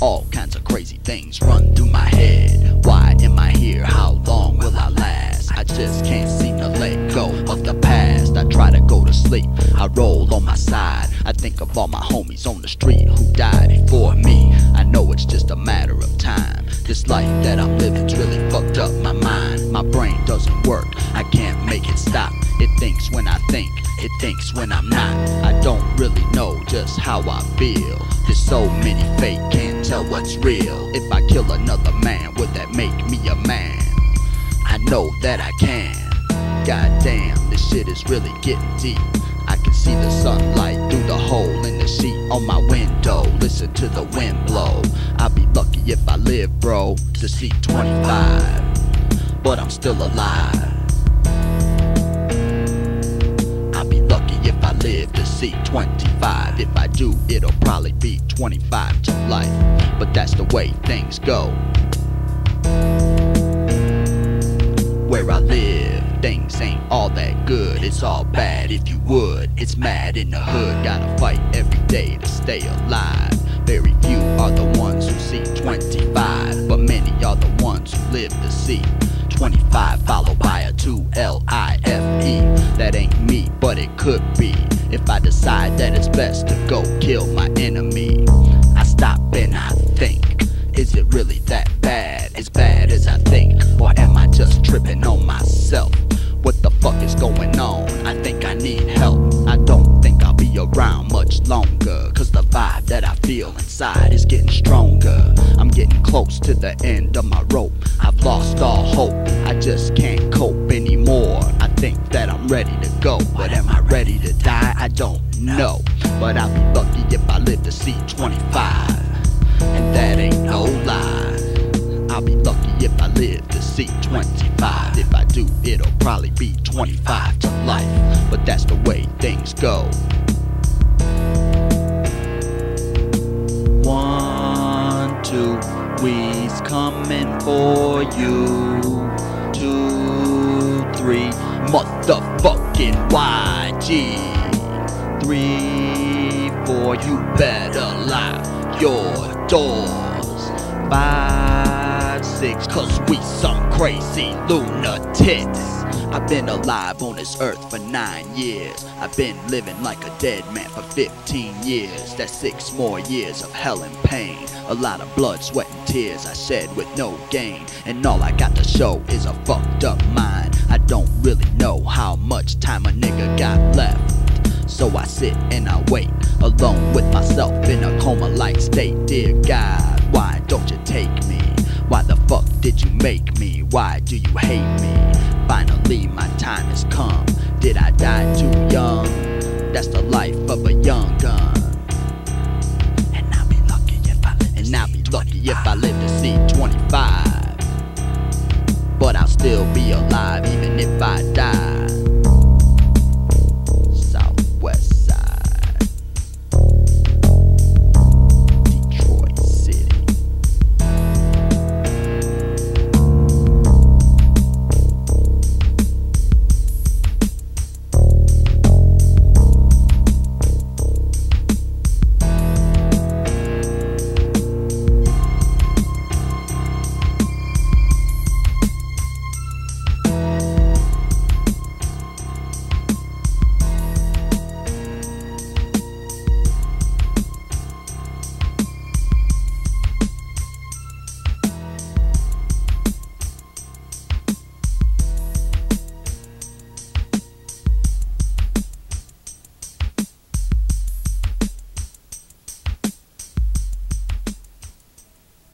All kinds of crazy things run through my head. Why am I here? How long will I last? I just can't seem to let go of the past. I try to go to sleep, I roll on my side. I think of all my homies on the street who died before me. I know it's just a matter of time. This life that I'm living's really fucked up my mind. My brain doesn't work, I can't make it stop. It thinks when I think, it thinks when I'm not. I don't really know just how I feel. There's so many fake, can't tell what's real. If I kill another man, would that make me a man? I know that I can. God damn, this shit is really getting deep. I can see the sunlight through the hole in the sheet on my window. Listen to the wind blow. I'll be lucky if I live, bro, to see 25. But I'm still alive. Live to see 25. If I do, it'll probably be 25 to life. But that's the way things go. Where I live, things ain't all that good. It's all bad if you would. It's mad in the hood, gotta fight every day to stay alive. Very few are the ones who see 25, but many are the ones who live to see 25 followed by a 2 L I could be. If I decide that it's best to go kill my enemy, I stop and I think. Is it really that bad? As bad as I think? Or am I just tripping on myself? What the fuck is going on? I think I need help. I don't think I'll be around much longer. Cause the vibe that I feel inside is getting stronger. I'm getting close to the end of my rope. I've lost all hope. I just can't cope anymore. I think that I'm ready to go. But am I ready to die? I don't know. But I'll be lucky if I live to see 25 and that ain't no lie. I'll be lucky if I live to see 25. If I do, it'll probably be 25 to life. But that's the way things go. One, two, we's coming for you. Motherfucking YG. Three, four, you better lock your doors. Five, six, cause we some crazy lunatics. I've been alive on this earth for nine years. I've been living like a dead man for 15 years. That's six more years of hell and pain. A lot of blood, sweat, and tears I shed with no gain. And all I got to show is a fucked up mind. Much time a nigga got left. So I sit and I wait, alone with myself in a coma like state. Dear God, why don't you take me? Why the fuck did you make me? Why do you hate me? Finally, my time has come. Did I die too young? That's the life of a young gun. And I'll be lucky if I live. And I'll be lucky if I live to see 25. But I'll still be alive even if I die.